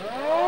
Oh!